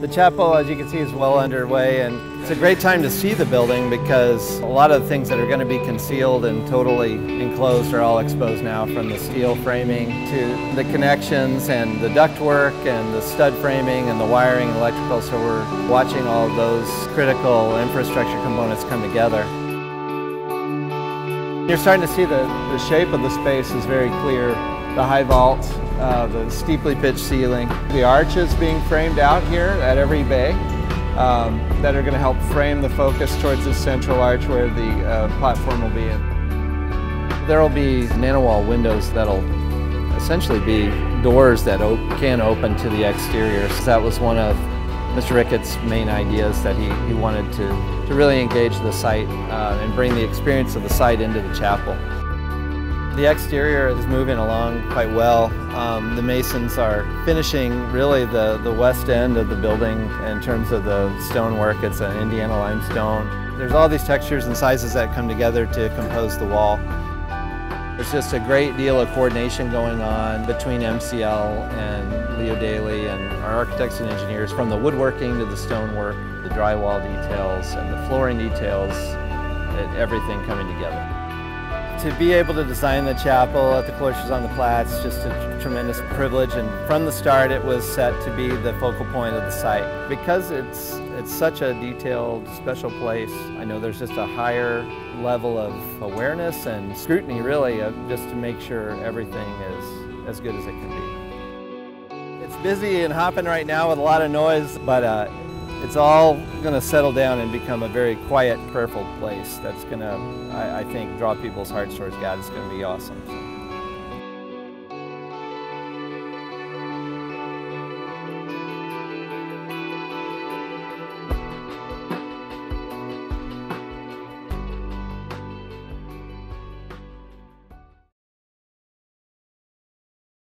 The chapel, as you can see, is well underway and it's a great time to see the building because a lot of the things that are going to be concealed and totally enclosed are all exposed now from the steel framing to the connections and the ductwork and the stud framing and the wiring and electrical. So we're watching all those critical infrastructure components come together. You're starting to see the, the shape of the space is very clear. The high vault, uh, the steeply pitched ceiling, the arches being framed out here at every bay um, that are going to help frame the focus towards the central arch where the uh, platform will be in. There will be NanaWall windows that'll essentially be doors that op can open to the exterior. So that was one of Mr. Ricketts' main ideas that he, he wanted to, to really engage the site uh, and bring the experience of the site into the chapel. The exterior is moving along quite well. Um, the masons are finishing really the, the west end of the building in terms of the stonework. It's an Indiana limestone. There's all these textures and sizes that come together to compose the wall. There's just a great deal of coordination going on between MCL and Leo Daly and our architects and engineers from the woodworking to the stonework, the drywall details and the flooring details, everything coming together to be able to design the chapel at the Cloisters on the Platte is just a tremendous privilege and from the start it was set to be the focal point of the site. Because it's, it's such a detailed, special place, I know there's just a higher level of awareness and scrutiny really of just to make sure everything is as good as it can be. It's busy and hopping right now with a lot of noise, but uh, it's all going to settle down and become a very quiet, prayerful place that's going to, I, think, draw people's hearts towards God. It's going to be awesome.